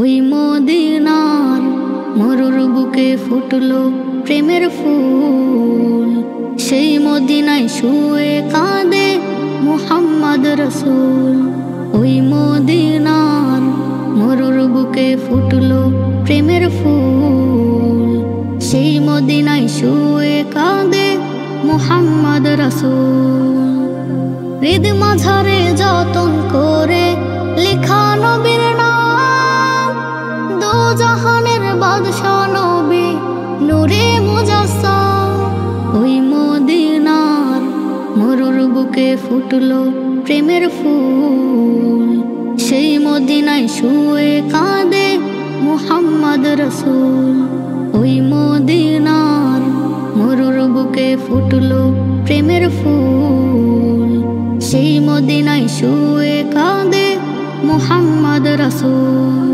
ওই মদিনার মরুর বুকে ফুটলো প্রেমের ফুল। সেই মদিনায় শুয়ে কাঁদে মুহাম্মদ রসুল। ওই মদিনার মরুর বুকে ফুটলো প্রেমের ফুল। সেই মদিনায় শুয়ে কাঁদে মুহাম্মদ রসুল। হৃদ মাঝারে যতন করে জাহানের বাদশা নবী নূরে মুজাসসাম। ওই মদিনার মরুর বুকে ফুটলো প্রেমের ফুল। সেই মদিনায় শুয়ে কাঁদে মুহাম্মদ রসুল। ওই মদিনার মরুর বুকে ফুটলো প্রেমের ফুল। সেই মদিনায় শুয়ে কাঁদে মুহাম্মদ রসুল।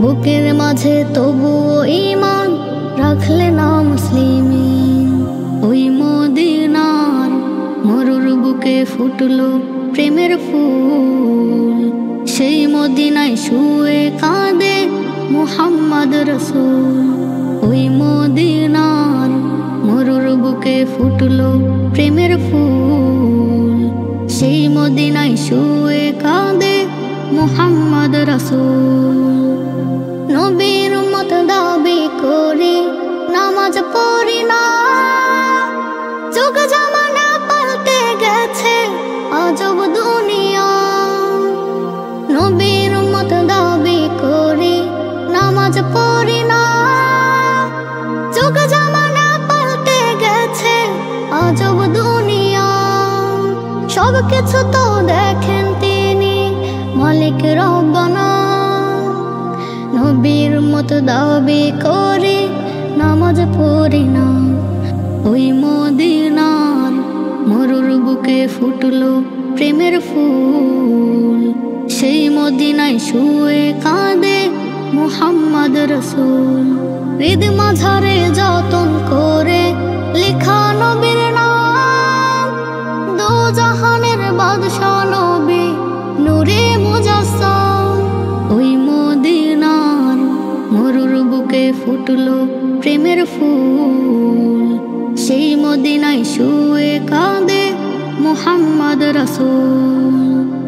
বুকের মাঝে তবুও ইমান রাখলে না মুসলিমিন। ওই মদিনার মরুর বুকে ফুটলো প্রেমের ফুল। সেই মদিনায় শুয়ে কাঁদে মুহাম্মদ রসুল। ওই মদিনার মরুর বুকে ফুটলো প্রেমের ফুল। সেই মদিনায় শুয়ে কাঁদে মুহাম্মদ রসুল। সব কিছু তো দেখেন তিনি, মালিক রব্বানা। নবীর মতো দাবি করে, নামাজ পড়ি না। ওই মদিনার মরুর বুকে ফুটলো প্রেমের ফুল। সেই মদিনায় শুয়ে কাঁদে মুহাম্মদ রসুল। হৃদ মাঝারে যতন করে ফুটলো প্রেমের ফুল। সেই মদিনায় শুয়ে কাঁদে মোহাম্মদ রসুল।